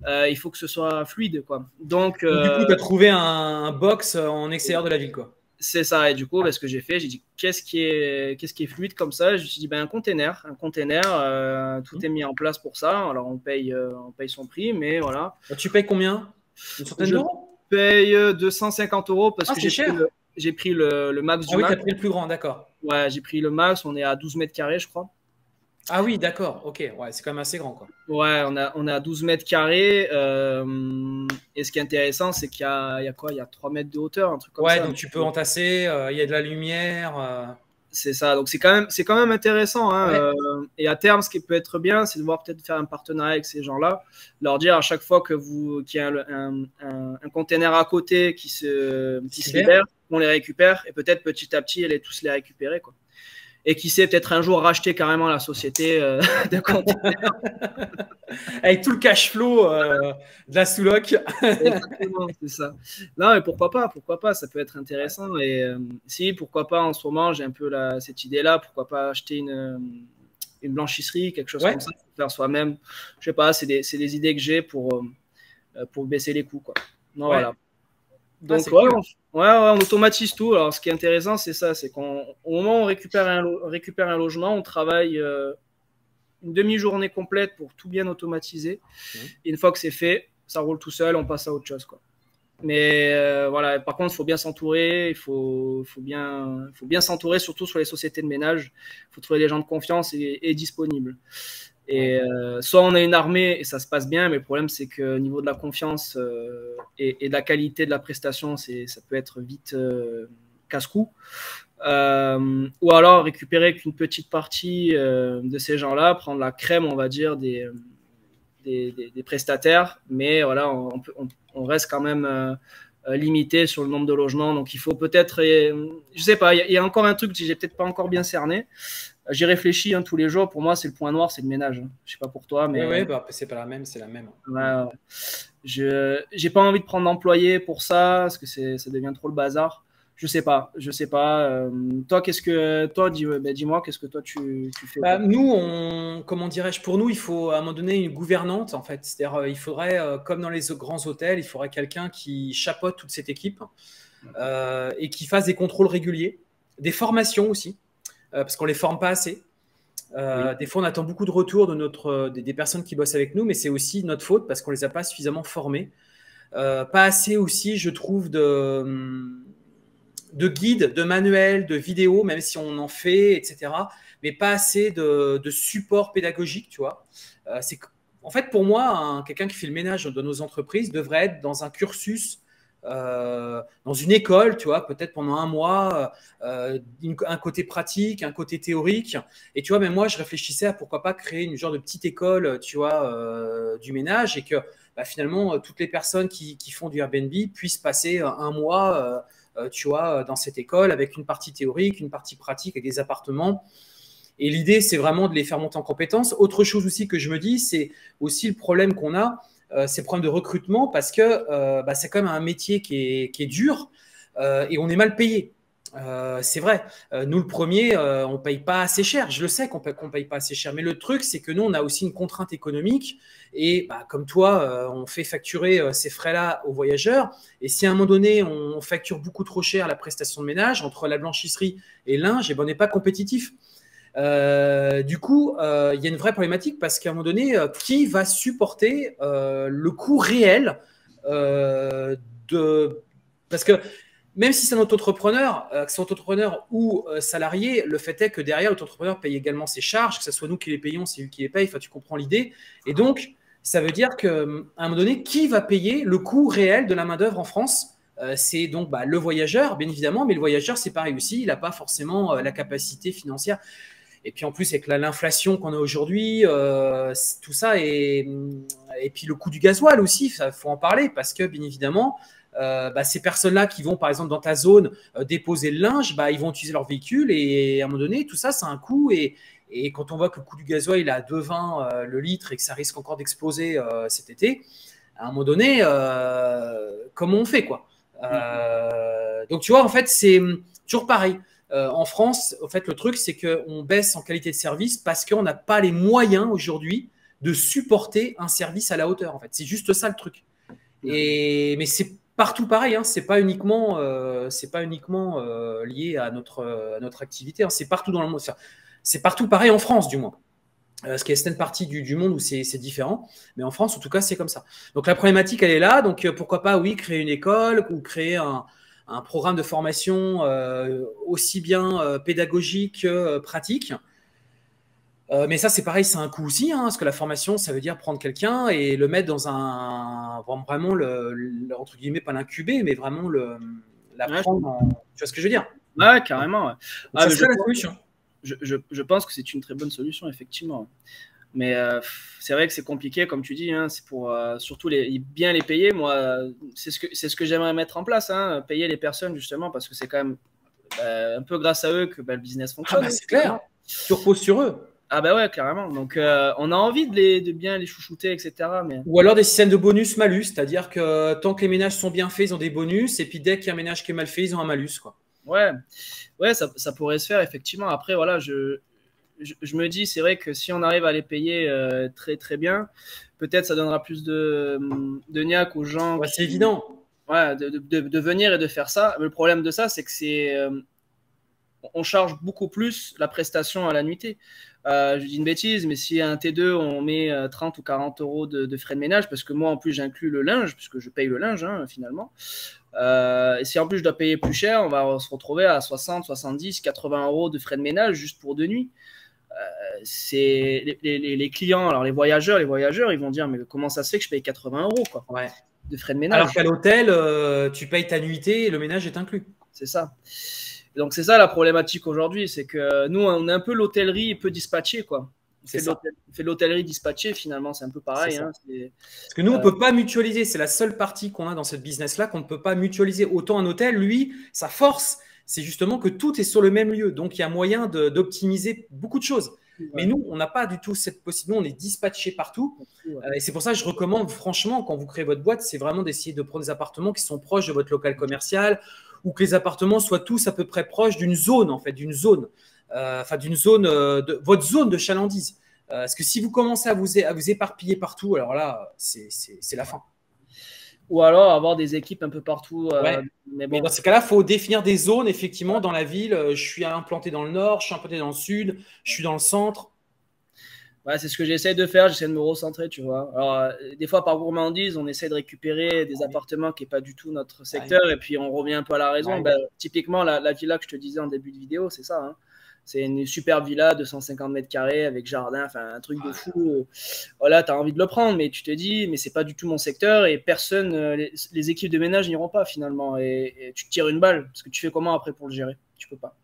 Euh, il faut que ce soit fluide. Quoi. Donc, du coup, euh, tu as trouvé un, box en extérieur de la ville. quoi. C'est ça. Et du coup, bah, ce que j'ai fait, j'ai dit qu'est-ce qui, est, qu'est-ce qui est fluide comme ça? Je me suis dit ben, un container. Un container, euh, tout mmh. est mis en place pour ça. Alors, on paye, on paye son prix, mais voilà. Bah, tu payes combien? Une centaine d'euros? Je paye 250 euros parce ah, que j'ai pris, le, j'ai pris le, max ah, du oui, as pris le plus grand, d'accord. Ouais, j'ai pris le max. On est à 12 mètres carrés, je crois. Ah oui, d'accord, ok, ouais, c'est quand même assez grand. Quoi. Ouais, on a, on a 12 mètres carrés. Euh, et ce qui est intéressant, c'est qu'il y a, il y a quoi Il y a 3 mètres de hauteur, un truc comme ça. Ouais, donc tu peux entasser, euh, il y a de la lumière. Euh. C'est ça, donc c'est quand, même, c'est quand même intéressant. Hein, et à terme, ce qui peut être bien, c'est de voir peut-être faire un partenariat avec ces gens-là, leur dire à chaque fois que vous, qu'il y a un, un, un, container à côté qui se, qui se libère, on les récupère et peut-être petit à petit, allez tous les récupérer. Quoi et qui sait peut-être un jour racheter carrément la société euh, de conteneurs. Avec tout le cash flow euh, de la sous-loc. Exactement, c'est ça. Non, mais pourquoi pas, pourquoi pas, ça peut être intéressant. Et euh, si, pourquoi pas, en ce moment, j'ai un peu la, cette idée-là, pourquoi pas acheter une, une blanchisserie, quelque chose comme ça, faire soi-même. Je sais pas, c'est des, des, idées que j'ai pour, pour baisser les coûts. Quoi. Non, voilà. Donc, ouais, on, automatise tout. Alors, ce qui est intéressant, c'est ça c'est qu'au moment où on récupère un, récupère un logement, on travaille euh, une demi-journée complète pour tout bien automatiser. Et une fois que c'est fait, ça roule tout seul, on passe à autre chose. Quoi. Mais euh, voilà, par contre, il faut bien s'entourer, il faut, faut, bien, faut bien s'entourer, surtout sur les sociétés de ménage. Il faut trouver des gens de confiance et, et disponibles. Et euh, soit on a une armée et ça se passe bien, mais le problème c'est que au niveau de la confiance euh, et, de la qualité de la prestation, ça peut être vite euh, ou alors récupérer qu'une petite partie de ces gens-là, prendre la crème, on va dire, des, des, des, prestataires, mais voilà, on, on, reste quand même limité sur le nombre de logements. Donc il faut peut-être, je sais pas, il y, a encore un truc que j'ai peut-être pas encore bien cerné. J'y réfléchis hein, tous les jours. Pour moi, c'est le point noir, c'est le ménage. Hein. Je sais pas pour toi, mais. Oui, bah, c'est pas la même, c'est la même. Je j'ai pas envie de prendre d'employé pour ça, parce que ça devient trop le bazar. Je sais pas, je sais pas. Euh, toi, qu'est-ce que toi, bah, dis-moi, qu'est-ce que toi tu, fais bah, Nous, on, comment dirais-je, pour nous, il faut à un moment donné une gouvernante en fait. C'est-à-dire, euh, il faudrait, euh, comme dans les grands hôtels, il faudrait quelqu'un qui chapeaute toute cette équipe et qui fasse des contrôles réguliers, des formations aussi. Euh, parce qu'on les forme pas assez. Des fois, on attend beaucoup de retours de notre, des, personnes qui bossent avec nous, mais c'est aussi notre faute parce qu'on les a pas suffisamment formés. Pas assez aussi, je trouve, de, de guides, de manuels, de vidéos, même si on en fait, etc. Mais pas assez de, de support pédagogique, tu vois. c'est en fait, pour moi, quelqu'un qui fait le ménage de nos entreprises devrait être dans un cursus euh, dans une école, tu vois, peut-être pendant un mois, euh, un côté pratique, un côté théorique. Et tu vois, même moi, je réfléchissais à pourquoi pas créer une genre de petite école, tu vois, euh, du ménage et que bah, finalement, toutes les personnes qui, font du Airbnb puissent passer un mois, tu vois, dans cette école avec une partie théorique, une partie pratique et des appartements. Et l'idée, c'est vraiment de les faire monter en compétences. Autre chose aussi que je me dis, c'est aussi le problème qu'on a, euh, ces problèmes de recrutement parce que euh, bah, c'est quand même un métier qui est, dur euh, et on est mal payé. Euh, c'est vrai. Euh, nous, le premier, euh, on paye pas assez cher. Je le sais qu'on paye, paye pas assez cher. Mais le truc, c'est que nous, on a aussi une contrainte économique. Et bah, comme toi, on fait facturer ces frais-là aux voyageurs. Et si à un moment donné, on facture beaucoup trop cher la prestation de ménage entre la blanchisserie et linge, et eh ben, on n'est pas compétitif. du coup, il y a une vraie problématique parce qu'à un moment donné, qui va supporter le coût réel de. Parce que même si c'est un auto-entrepreneur, euh, que c'est auto-entrepreneur ou euh, salarié, le fait est que derrière, l'auto-entrepreneur paye également ses charges, que ce soit nous qui les payons, c'est lui qui les paye, enfin, tu comprends l'idée. Et donc, ça veut dire qu'à un moment donné, qui va payer le coût réel de la main-d'œuvre en France? Euh, c'est donc bah, le voyageur, bien évidemment, mais le voyageur, c'est pareil aussi, il n'a pas forcément la capacité financière. Et puis en plus, avec l'inflation qu'on a aujourd'hui, tout ça, et, et puis le coût du gasoil aussi, il faut en parler, parce que bien évidemment, euh, bah, ces personnes-là qui vont, par exemple, dans ta zone euh, déposer le linge, bah, ils vont utiliser leur véhicule et à un moment donné, tout ça, c'est un coût. Et, et, quand on voit que le coût du gasoil il est à 2,20 euh, le litre et que ça risque encore d'exploser cet été, à un moment donné, comment on fait quoi? Donc, tu vois, en fait, c'est toujours pareil. en France, en fait, le truc, c'est qu'on baisse en qualité de service parce qu'on n'a pas les moyens aujourd'hui de supporter un service à la hauteur. En fait, c'est juste ça le truc. Et, mais c'est partout pareil. Hein, c'est pas uniquement, euh, c'est pas uniquement euh, lié à notre, notre activité. Hein, c'est partout dans le monde. C'est partout pareil en France, du moins. Euh, qu'il y a certaines parties du, monde où c'est différent, mais en France, en tout cas, c'est comme ça. Donc la problématique, elle est là. Donc pourquoi pas, oui, créer une école ou créer un, un programme de formation aussi bien pédagogique que pratique euh, mais ça, c'est pareil, c'est un coût aussi, hein, parce que la formation, ça veut dire prendre quelqu'un et le mettre dans un. Vraiment, le, entre guillemets, pas l'incuber, mais vraiment le, la prendre Tu vois ce que je veux dire? Ouais, carrément. Ah, c'est la solution. Je, je, je, pense que c'est une très bonne solution, effectivement. Mais euh, c'est vrai que c'est compliqué, comme tu dis, hein, c'est pour euh, surtout les, bien les payer. Moi, c'est ce que, c'est ce que j'aimerais mettre en place, hein, payer les personnes, justement, parce que c'est quand même bah, un peu grâce à eux que bah, le business fonctionne. Ah c'est clair. Tu reposes sur eux. Ah bah ouais, carrément. Donc euh, on a envie de, les, de, bien les chouchouter, etc. Mais... Ou alors des systèmes de bonus-malus, c'est-à-dire que tant que les ménages sont bien faits, ils ont des bonus, et puis dès qu'il y a un ménage qui est mal fait, ils ont un malus. Quoi. Ouais, ouais ça, ça pourrait se faire, effectivement. Après, voilà, je, je, me dis, c'est vrai que si on arrive à les payer euh, très très bien, peut-être ça donnera plus de, de niaque aux gens. Ouais, c'est évident. Ouais, de, de, de, venir et de faire ça. Mais le problème de ça, c'est que c'est... Euh, on charge beaucoup plus la prestation à la nuitée. Euh, je dis une bêtise, mais si un T2, on met 30 euh, ou 40 euros de, frais de ménage, parce que moi, en plus, j'inclus le linge, puisque je paye le linge, hein, finalement. Euh, et si en plus je dois payer plus cher, on va se retrouver à 60, 70, 80 euros de frais de ménage juste pour deux nuits. c'est les, clients, alors les voyageurs, les voyageurs, ils vont dire mais comment ça se fait que je paye 80 euros quoi, de frais de ménage? Alors qu'à l'hôtel, tu payes ta nuitée et le ménage est inclus. C'est ça donc c'est ça la problématique aujourd'hui, c'est que nous on est un peu l'hôtellerie peu dispatchée quoi. C'est fait l'hôtellerie dispatchée finalement, c'est un peu pareil. Hein, Parce que nous on ne euh, peut pas mutualiser, c'est la seule partie qu'on a dans cette business là qu'on ne peut pas mutualiser. Autant un hôtel, lui, sa force, c'est justement que tout est sur le même lieu, donc il y a moyen d'optimiser beaucoup de choses. Mais nous, on n'a pas du tout cette possibilité. Nous, on est dispatché partout. Euh, et c'est pour ça que je recommande, franchement, quand vous créez votre boîte, c'est vraiment d'essayer de prendre des appartements qui sont proches de votre local commercial ou que les appartements soient tous à peu près proches d'une zone, en fait, d'une zone, euh, enfin d'une zone, euh, de votre zone de chalandise. Euh, parce que si vous commencez à vous, à vous éparpiller partout, alors là, c'est la fin. Ou alors avoir des équipes un peu partout. mais, bon. dans ces cas-là, il faut définir des zones, effectivement, dans la ville. Je suis implanté dans le nord, je suis implanté dans le sud, je suis dans le centre c'est ce que j'essaie de faire, j'essaie de me recentrer, tu vois. Alors, euh, des fois, par gourmandise, on essaie de récupérer des appartements qui n'est pas du tout notre secteur, et puis on revient un peu à la raison. Ben, typiquement, la, villa que je te disais en début de vidéo, c'est ça. Hein. C'est une super villa de 150 mètres carrés avec jardin, enfin un truc de fou. Voilà, tu as envie de le prendre, mais tu te dis, mais c'est pas du tout mon secteur et personne, euh, les, équipes de ménage n'iront pas finalement. Et, et, tu te tires une balle, parce que tu fais comment après pour le gérer? Tu peux pas.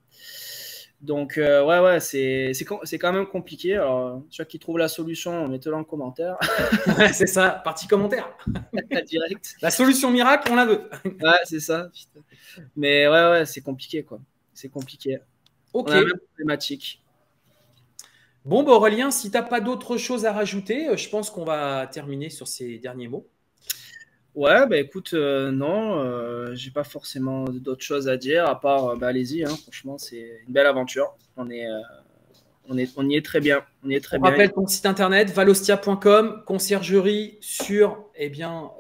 Donc, euh, ouais, ouais, c'est, c'est, quand même compliqué. Alors, ceux qui trouvent la solution, mettez-le en commentaire. c'est ça, partie commentaire. Direct. La solution miracle, on la veut. ouais, c'est ça. Mais ouais, ouais, c'est compliqué, quoi. C'est compliqué. Ok. problématique. Bon, bah Aurélien, si tu n'as pas d'autre chose à rajouter, euh, je pense qu'on va terminer sur ces derniers mots. Ouais, bah écoute, euh, non, euh, j'ai pas forcément d'autres choses à dire, à part, euh, bah allez-y, hein, franchement, c'est une belle aventure. On est, on est, on y est très bien. On y est très on rappelle ton site internet, valostia.com, conciergerie sur, eh bien,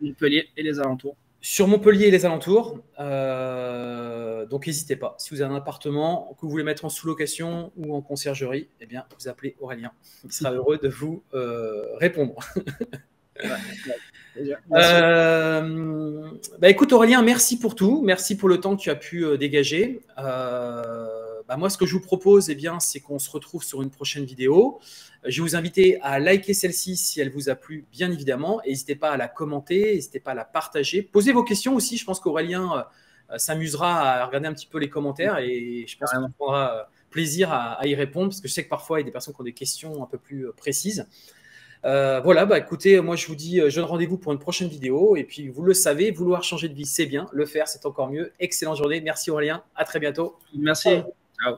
Montpellier et les alentours. Sur Montpellier et les alentours. donc n'hésitez pas. Si vous avez un appartement que vous voulez mettre en sous-location ou en conciergerie, eh bien, vous appelez Aurélien. Il sera heureux de vous répondre. Euh, bah écoute Aurélien, merci pour tout, merci pour le temps que tu as pu euh, dégager. Euh, bah moi, ce que je vous propose, eh bien, c'est qu'on se retrouve sur une prochaine vidéo. Je vais vous inviter à liker celle-ci si elle vous a plu, bien évidemment. N'hésitez pas à la commenter, n'hésitez pas à la partager. Posez vos questions aussi. Je pense qu'Aurélien s'amusera à regarder un petit peu les commentaires et je pense qu'il prendra plaisir à, à, y répondre parce que je sais que parfois il y a des personnes qui ont des questions un peu plus précises. Euh, voilà, bah écoutez, moi je vous dis, euh, je donne rendez-vous pour une prochaine vidéo. Et puis vous le savez, vouloir changer de vie, c'est bien. Le faire, c'est encore mieux. Excellente journée. Merci Aurélien. À très bientôt. Merci. Ciao.